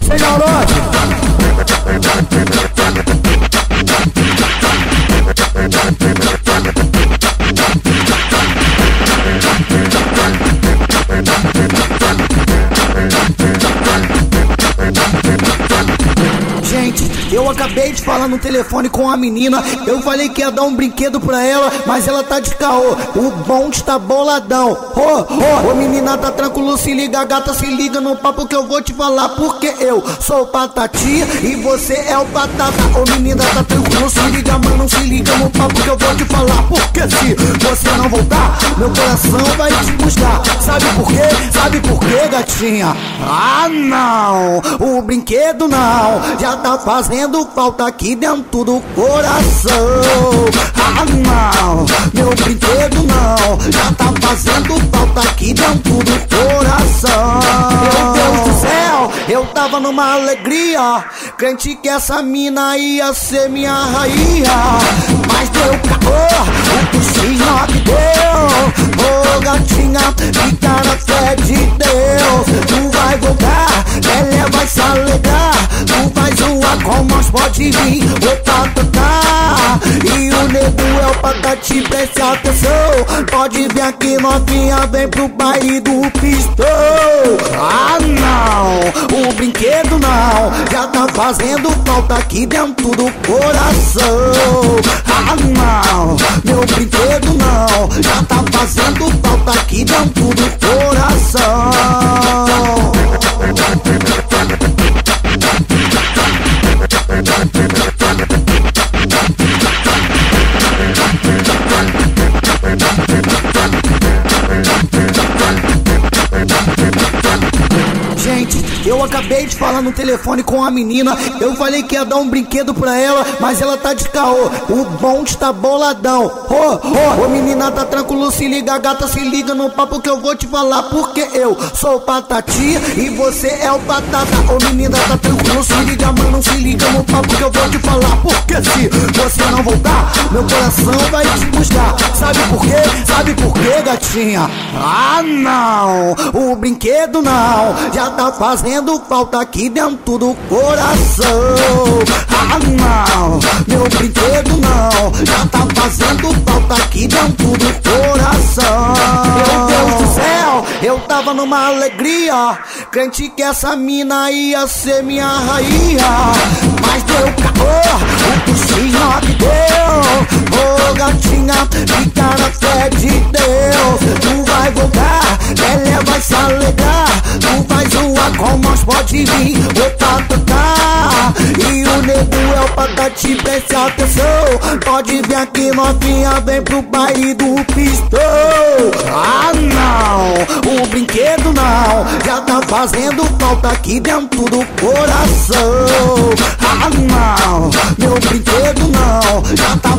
Senhorote. Gente, eu acabei de falar no telefone com a menina. Eu falei que ia dar um brinquedo pra ela, mas ela tá de caô. O bonde tá boladão. Ô, ô, ô, menina, tá tranquilo, se liga, gata, se liga no papo que eu vou te falar. Porque eu sou o patati e você é o batata. Ô, menina, tá tranquilo, se liga, mano, se liga no papo que eu vou te falar. Porque se você não voltar, meu coração vai te buscar. Sabe por quê? Sabe por quê, gatinha? Ah, não, o brinquedo não. Já tá fazendo falta aqui dentro do coração. Ah, não, meu brinquedo não. Já tá fazendo falta aqui dentro do coração. Meu Deus do céu, eu tava numa alegria. Crente que essa mina ia ser minha rainha. Mas deu caô, o que o X9 deu. Ô gatinha, fica na fé de Deus. Tu vai voltar, ela vai se alegrar. Tu vai pode vir, o tocar. E o nego é o patati, preste atenção. Pode vir aqui, novinha, vem pro baile do pistão. Ah, não, o brinquedo não. Já tá fazendo falta aqui dentro do coração. Ah, não, eu acabei de falar no telefone com a menina. Eu falei que ia dar um brinquedo pra ela, mas ela tá de caô. O bonde tá boladão. Ô, ô, ô, menina, tá tranquilo, se liga, gata, se liga no papo que eu vou te falar. Porque eu sou o patati e você é o batata. Ô, menina, tá tranquilo, se liga, mano, se liga no papo que eu vou te falar. Porque se você não voltar, meu coração vai te buscar. Sabe gatinha? Ah, não, o brinquedo não. Já tá fazendo falta aqui dentro do coração. Ah, não, meu brinquedo não. Já tá fazendo falta aqui dentro do coração. Meu Deus do céu, eu tava numa alegria. Crente que essa mina ia ser minha rainha. Mas deu caô, pode vir, botar tocar. E o nego é o patati, preste atenção. Pode vir aqui, novinha, vem pro baile do pistão. Ah, não, o brinquedo não. Já tá fazendo falta aqui dentro do coração. Ah, não, meu brinquedo não. Já tá